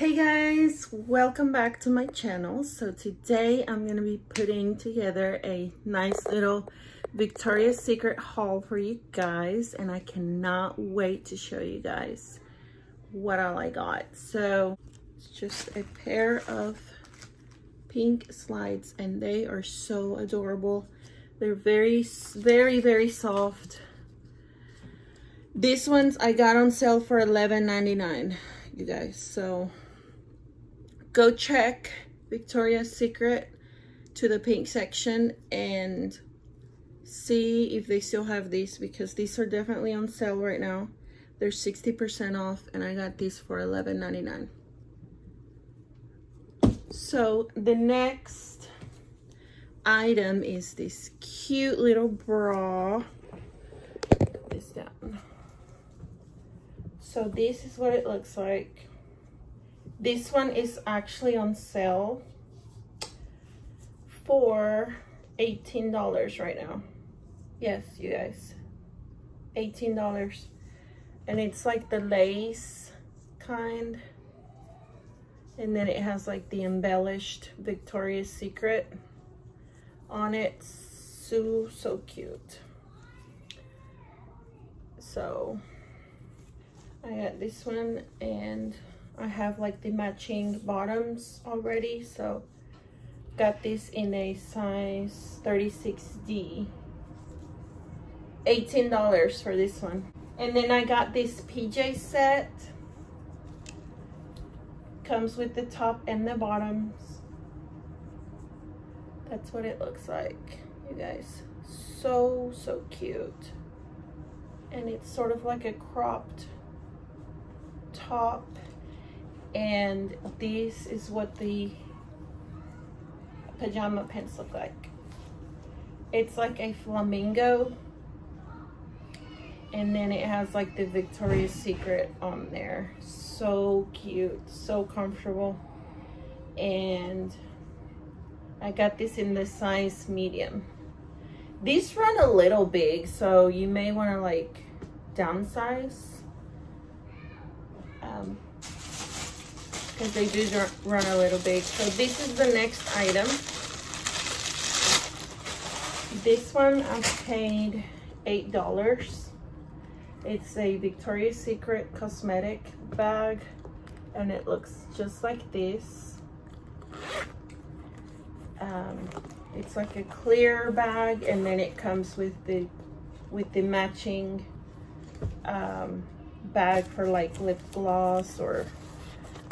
Hey guys, welcome back to my channel. So today I'm to be putting together a nice little Victoria's Secret haul for you guys and I cannot wait to show you guys what all I got. So it's just a pair of pink slides and they are so adorable. They're very, very, very soft. These ones I got on sale for $11.99, you guys. So go check Victoria's Secret to the pink section and see if they still have these because these are definitely on sale right now. They're 60% off and I got these for $11.99. So the next item is this cute little bra. Put this down. So this is what it looks like. This one is actually on sale for $18 right now. Yes, you guys. $18. And it's like the lace kind. And then it has like the embellished Victoria's Secret on it. So, so cute. So, I got this one and I have like the matching bottoms already. So got this in a size 36D. $18 for this one. And then I got this PJ set. Comes with the top and the bottoms. That's what it looks like, you guys. So, so cute. And it's sort of like a cropped top and this is what the pajama pants look like. It's like a flamingo and then it has like the Victoria's Secret on there. So cute so comfortable and I got this in the size medium. These run a little big so you may want to like downsize. Um, because they do run a little big. So this is the next item. This one I paid $8. It's a Victoria's Secret cosmetic bag and it looks just like this. Um, it's like a clear bag and then it comes with the with the matching um, bag for like lip gloss or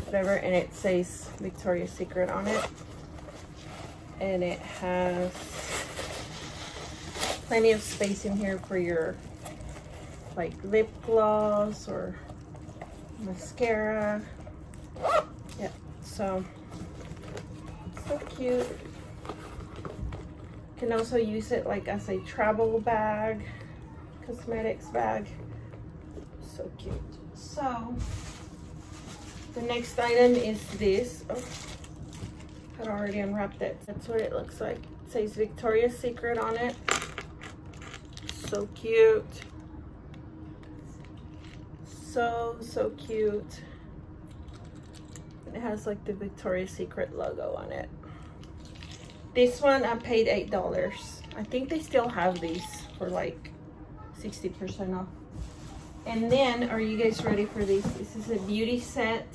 whatever and it says Victoria's Secret on it. And it has plenty of space in here for your like lip gloss or mascara. Yeah so so cute. Can also use it like as a travel bag cosmetics bag. So cute. So the next item is this. Oh, I already unwrapped it. That's what it looks like. It says Victoria's Secret on it. So cute. So, so cute. It has like the Victoria's Secret logo on it. This one I paid $8. I think they still have these for like 60% off. And then, are you guys ready for this? This is a beauty set.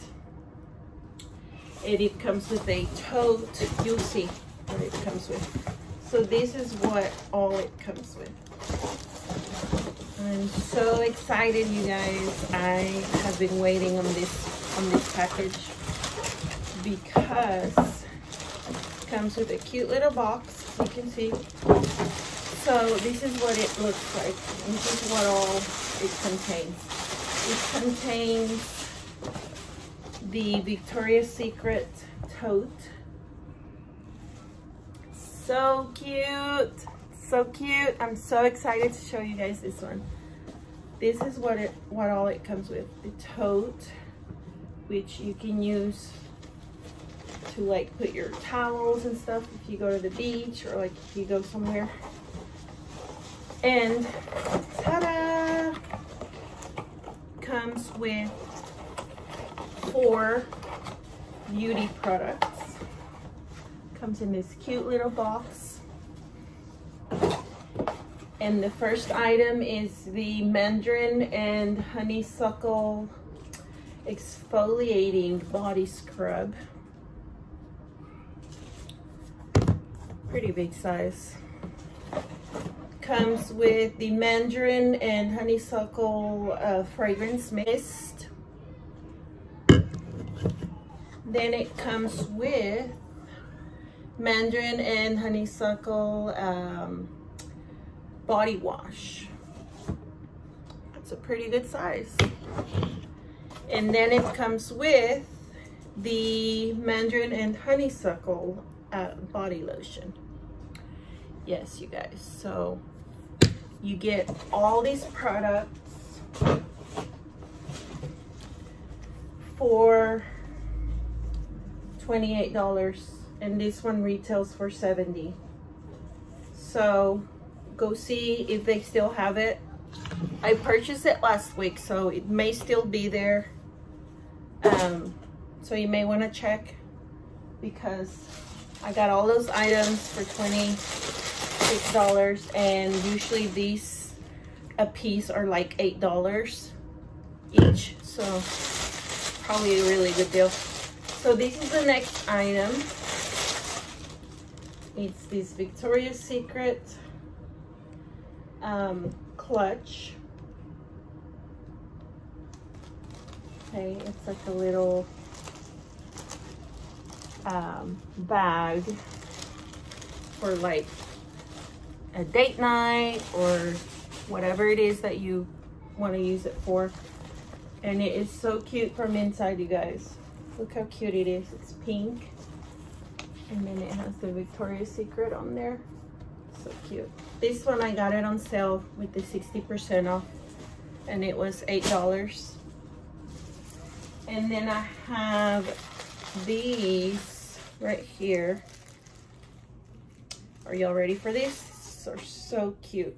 And it comes with a tote. You'll see what it comes with. So this is what all it comes with. I'm so excited, you guys. I have been waiting on this on this package because it comes with a cute little box. You can see. So this is what it looks like. This is what all it contains. It contains the Victoria's Secret tote. So cute. So cute. I'm so excited to show you guys this one. This is what it what all it comes with. The tote, which you can use to like put your towels and stuff if you go to the beach or like if you go somewhere. And ta-da! Comes with four beauty products. Comes in this cute little box. And the first item is the mandarin and honeysuckle exfoliating body scrub. Pretty big size. Comes with the mandarin and honeysuckle uh, fragrance mist. Then it comes with mandarin and honeysuckle um, body wash. It's a pretty good size. And then it comes with the mandarin and honeysuckle uh, body lotion. Yes, you guys. So you get all these products for $28 and this one retails for 70 so go see if they still have it. I purchased it last week so it may still be there. Um, so you may want to check because I got all those items for $26 and usually these a piece are like $8 each so probably a really good deal so this is the next item it's this Victoria's Secret um, clutch. Okay, it's like a little um, bag for like a date night or whatever it is that you want to use it for. And it is so cute from inside, you guys. Look how cute it is. It's pink. And then it has the Victoria's Secret on there. So cute. This one, I got it on sale with the 60% off. And it was $8. And then I have these right here. Are y'all ready for this? These are so cute.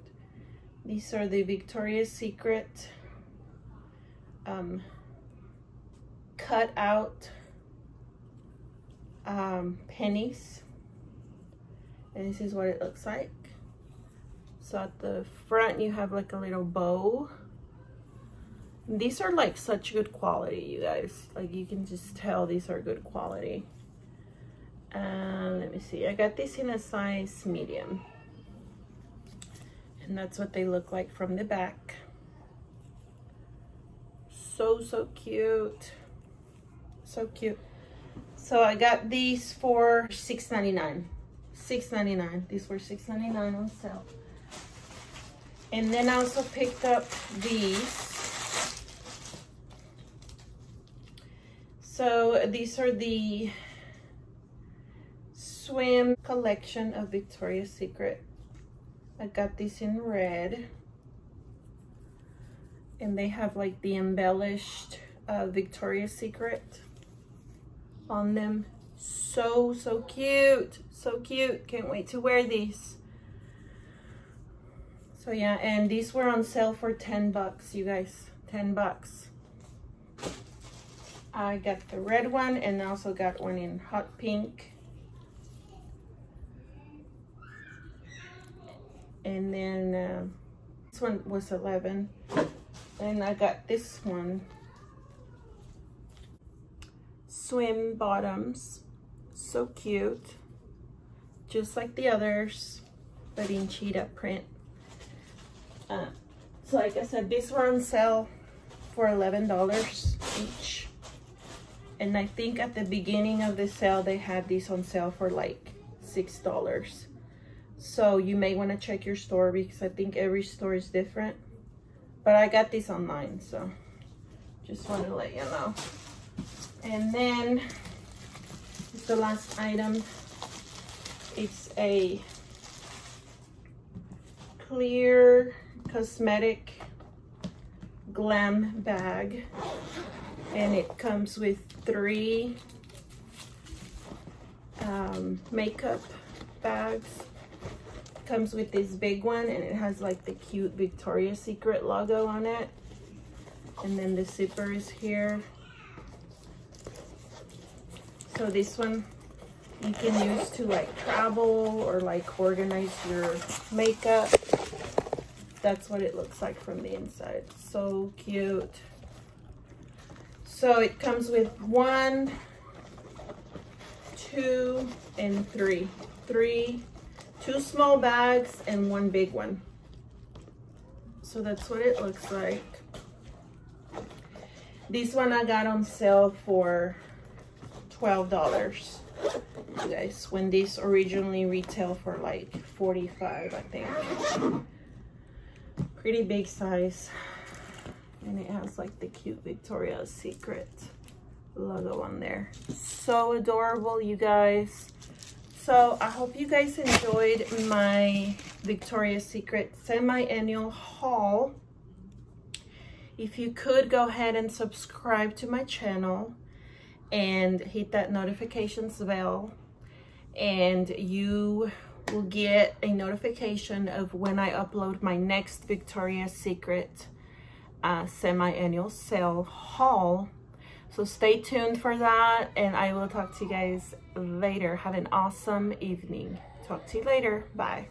These are the Victoria's Secret um, cut out um, pennies. And this is what it looks like. So at the front you have like a little bow. These are like such good quality, you guys. Like you can just tell these are good quality. Let me see, I got this in a size medium. And that's what they look like from the back. So, so cute. So cute. So I got these for $6.99. $6.99. These were $6.99 on sale. And then I also picked up these. So these are the swim collection of Victoria's Secret. I got these in red. And they have like the embellished uh, Victoria's Secret on them. So, so cute. So cute. Can't wait to wear these. So yeah, and these were on sale for 10 bucks, you guys. 10 bucks. I got the red one and also got one in hot pink. And then uh, this one was 11. And I got this one swim bottoms. So cute. Just like the others, but in cheetah print. Uh, so like I said, these were on sale for $11 each. And I think at the beginning of the sale, they had these on sale for like $6. So you may want to check your store because I think every store is different. But I got these online, so just want to let you know. And then the last item. It's a clear cosmetic glam bag and it comes with three um, makeup bags comes with this big one and it has like the cute Victoria's Secret logo on it and then the zipper is here So this one you can use to like travel or like organize your makeup. That's what it looks like from the inside. So cute. So it comes with one, two, and three. Three, two small bags and one big one. So that's what it looks like. This one I got on sale for $12. You guys, when this originally retail for like 45 I think. Pretty big size. And it has like the cute Victoria's Secret logo on there. So adorable, you guys. So I hope you guys enjoyed my Victoria's Secret semi-annual haul. If you could go ahead and subscribe to my channel and hit that notifications bell and you will get a notification of when I upload my next Victoria's Secret uh, semi-annual sale haul. So stay tuned for that and I will talk to you guys later. Have an awesome evening. Talk to you later. Bye.